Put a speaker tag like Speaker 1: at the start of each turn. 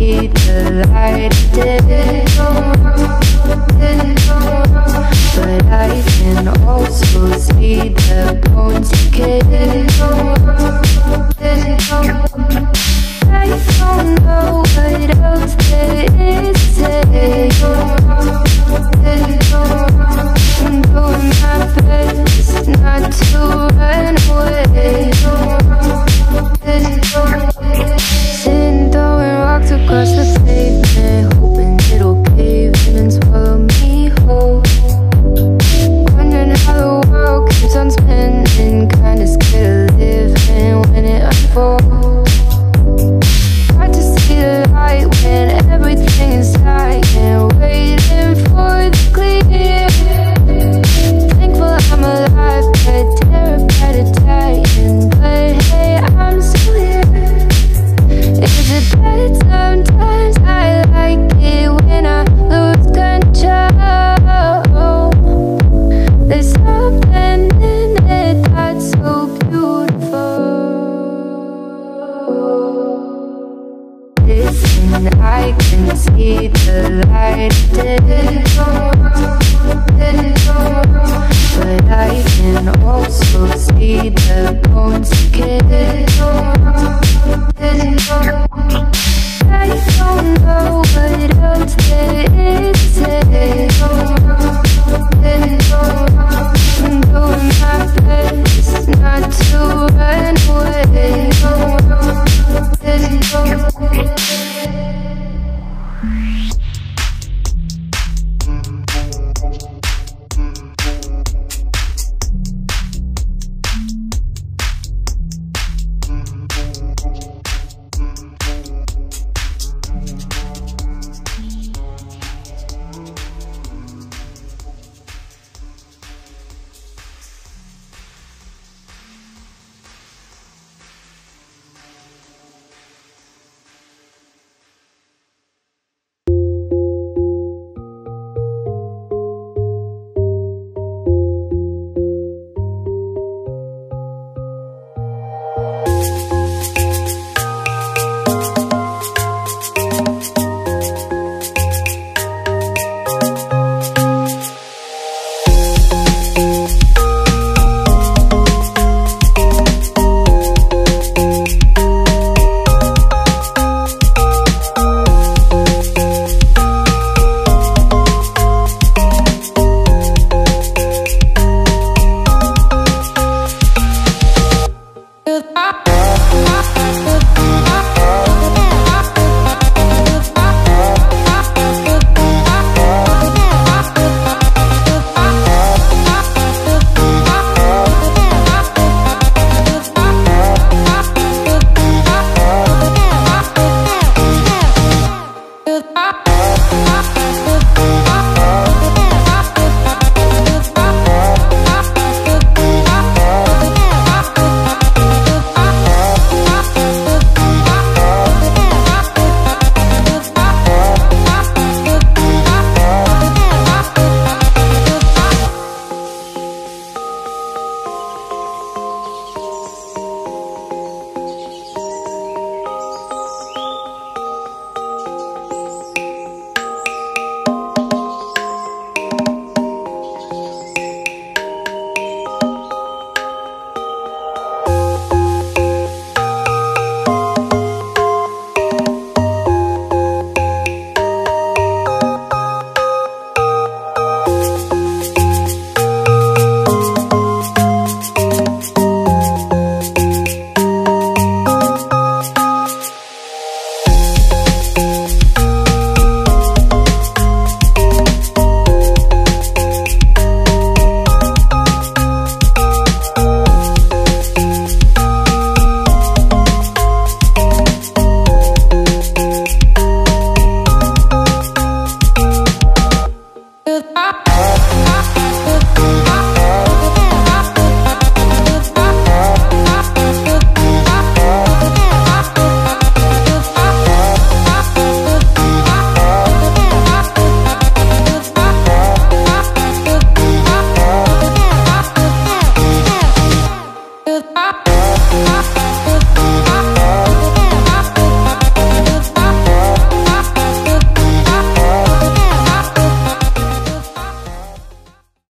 Speaker 1: need the light But I can also see the bones decay I don't know what else I'm doing my best not to run away. Bye.